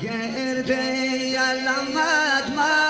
قلبي يا لما دمار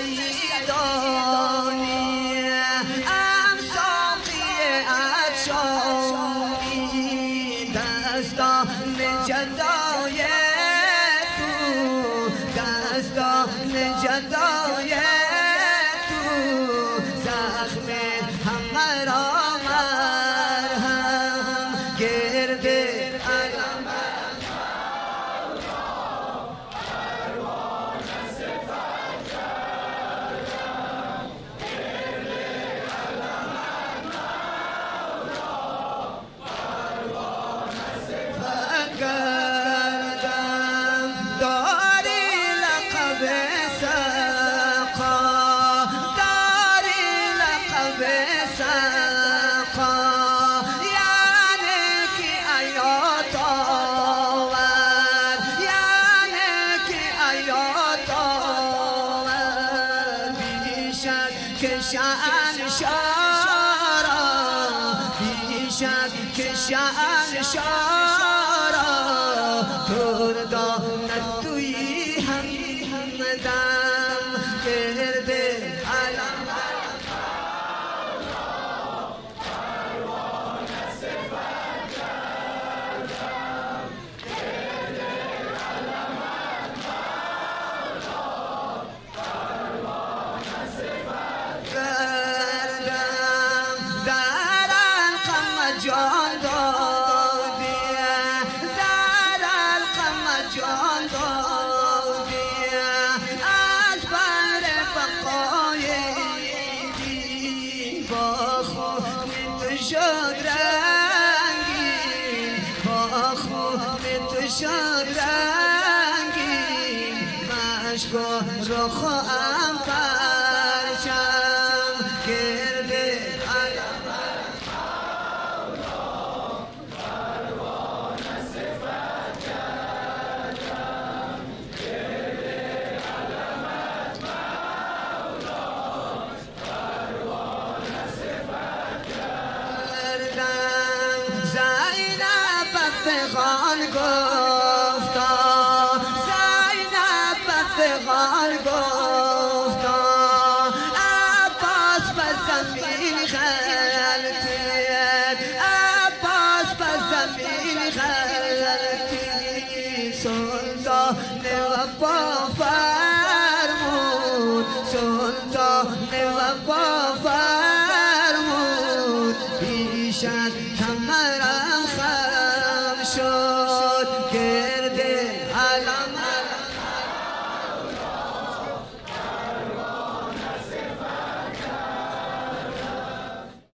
一り。شان شارا دیشب که شان شارا تو دانت توی هم همدم خواب تو شاد رنگی مشکو رو خواهم go